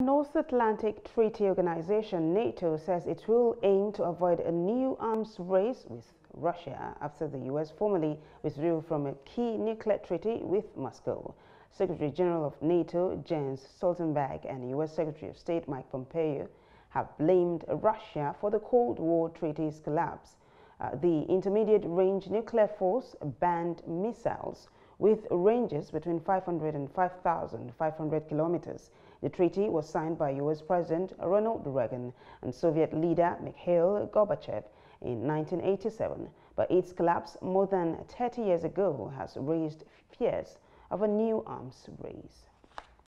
North Atlantic Treaty Organization NATO says it will aim to avoid a new arms race with Russia after the U.S. formally withdrew from a key nuclear treaty with Moscow. Secretary General of NATO Jens Stoltenberg and U.S. Secretary of State Mike Pompeo have blamed Russia for the Cold War treaty's collapse. Uh, the intermediate range nuclear force banned missiles with ranges between 500 and 5,500 kilometers. The treaty was signed by U.S. President Ronald Reagan and Soviet leader Mikhail Gorbachev in 1987, but its collapse more than 30 years ago has raised fears of a new arms race.